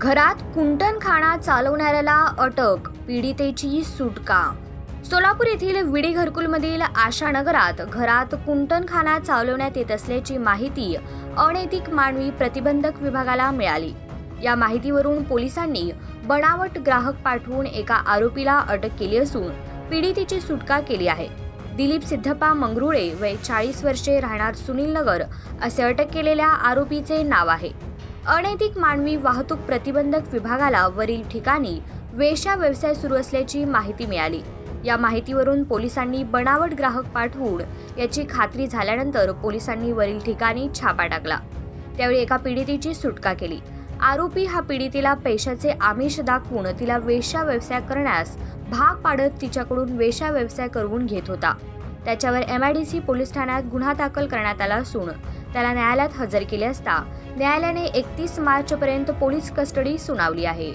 घरात कुंटणखाना चालवणाऱ्याला अटक पीडितेची सुटका. सोलापूर येथील विडी घरकुलमधील आशानगरात घरात कुंटणखाना चालवण्यात येत असल्याची माहिती अनैतिक मानवी प्रतिबंधक विभागाला मिळाली. या माहितीवरून पोलिसांनी बनावट ग्राहक पाठवून एका आरोपीला अटक केली असून पीडितेची सुटका केली आहे. दिलीप सिद्धप्पा मंगरुळे वय चाळीस वर्षे राहणार सुनील नगर असे अटक केलेल्या आरोपीचे नाव आहे. अनैतिक मानवी वाहतूक प्रतिबंधक विभागाला वरील ठिकाणी वेश्या व्यवसाय सुरू असल्याची माहिती मिळाली. या माहितीवरून पोलिसांनी बनावट ग्राहक पाठवून याची खात्री झाल्यानंतर पोलिसांनी वरील ठिकाणी छापा टाकला. त्यावेळी एका पीडितेची सुटका केली. आरोपी हा पीडितेला पैशाचे आमिष दाखवून तिला वेश्या व्यवसाय करण्यास भाग पाडत तिच्याकडून वेश्या व्यवसाय करवून घेत होता. त्याच्यावर M I D C police ठाण्यात गुन्हा दाखल करण्यात आला असून त्याला न्यायालयात हजर केले असता न्यायालयाने एकतीस मार्चपर्यंत पोलीस कस्टडी सुनावली आहे.